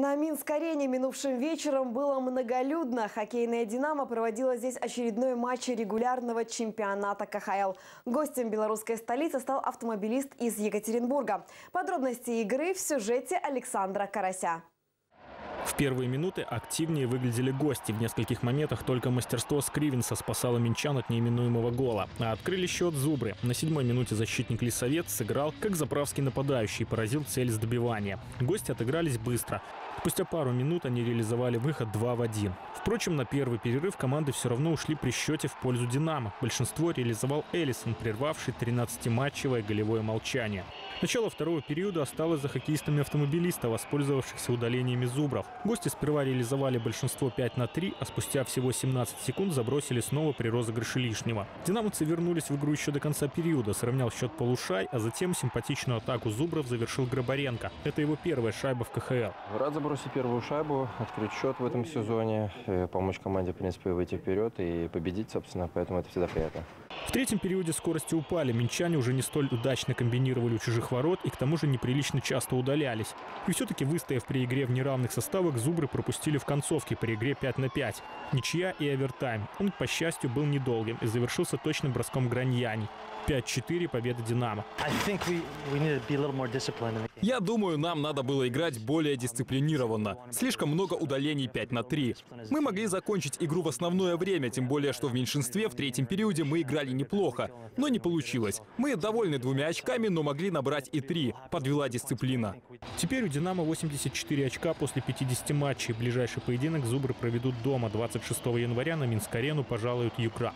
На Минск-арене минувшим вечером было многолюдно. Хоккейная «Динамо» проводила здесь очередной матч регулярного чемпионата КХЛ. Гостем белорусской столицы стал автомобилист из Екатеринбурга. Подробности игры в сюжете Александра Карася. В первые минуты активнее выглядели гости. В нескольких моментах только мастерство Скривенса спасало минчан от неименуемого гола. А открыли счет Зубры. На седьмой минуте защитник Лисовет сыграл, как заправский нападающий, поразил цель с добивания. Гости отыгрались быстро. Спустя пару минут они реализовали выход 2 в 1. Впрочем, на первый перерыв команды все равно ушли при счете в пользу «Динамо». Большинство реализовал Эллисон, прервавший 13-матчевое голевое молчание. Начало второго периода осталось за хоккеистами автомобилиста, воспользовавшихся удалениями зубров. Гости сперва реализовали большинство 5 на 3, а спустя всего 17 секунд забросили снова при розыгрыше лишнего. Динамовцы вернулись в игру еще до конца периода, сравнял счет Полушай, а затем симпатичную атаку зубров завершил Грабаренко. Это его первая шайба в КХЛ. Рад забросить первую шайбу, открыть счет в этом сезоне, э, помочь команде, в принципе, выйти вперед и победить, собственно, поэтому это всегда приятно. В третьем периоде скорости упали. Минчане уже не столь удачно комбинировали у чужих ворот и к тому же неприлично часто удалялись. И все-таки выстояв при игре в неравных составах, Зубры пропустили в концовке при игре 5 на 5. Ничья и овертайм. Он, по счастью, был недолгим и завершился точным броском Граньяни. 5-4 победа «Динамо». Я думаю, нам надо было играть более дисциплинированно. Слишком много удалений 5 на 3. Мы могли закончить игру в основное время, тем более, что в меньшинстве в третьем периоде мы играли неплохо. Но не получилось. Мы довольны двумя очками, но могли набрать и три. Подвела дисциплина. Теперь у «Динамо» 84 очка после 50 матчей. Ближайший поединок «Зубры» проведут дома. 26 января на Минск-арену пожалуют «Юкра».